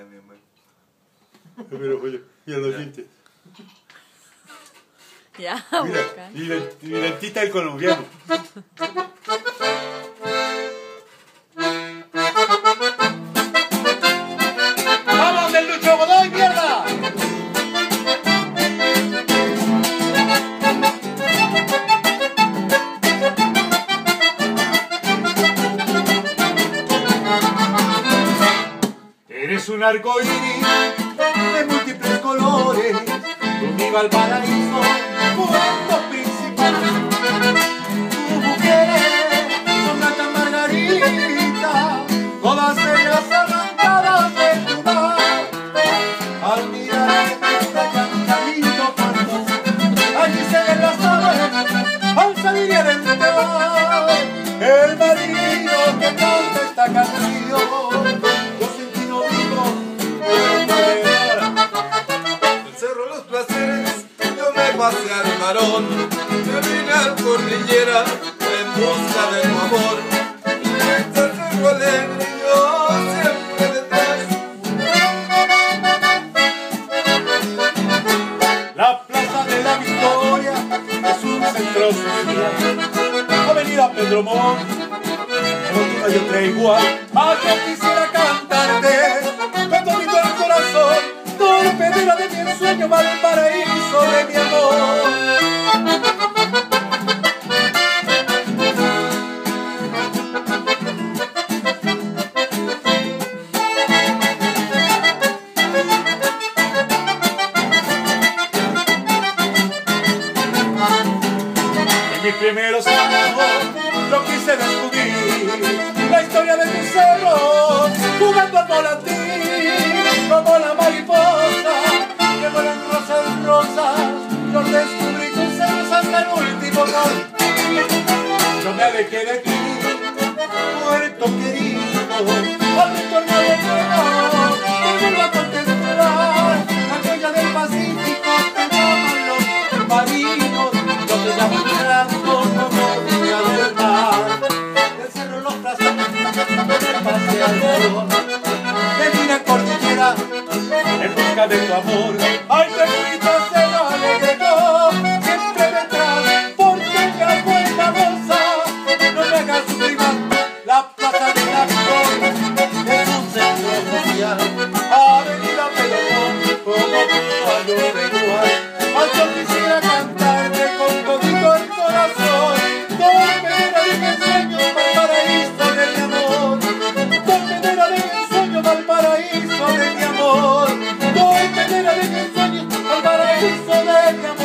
a mi mamá. Pero, Julio, mira los dientes. Ya, Mira, y la, y la tita del colombiano. Un arco iris de múltiples colores, un Valparaíso, puerto principal. Tus mujeres son Santa Margarita, todas ellas yo pasé al varón, me vine al cordillera en busca de tu amor. Y este alegre yo siempre detrás. La Plaza de la Victoria es un centro social. Avenida Pedro Montt, no hay otra igual. Acá quisiera cantarte con todito el corazón, torpedera de mi ensueño, Valparaíso mis primeros años yo quise descubrir la historia de tu cerro, jugando al volantín como la mariposa que vuelan rosas, rosas. Yo descubrí tus cerros hasta el último gol. Yo me alejé de ti, puerto querido, al retorno de nuevo, del paseador, de mina cordillera, en busca de tu amor. Ay, te grito, alegre yo, siempre detrás, porque la buena rosa, no me hagas sufrir más. La plaza de la victoria es un centro social, avenida Pelotón, como a llorar. se deja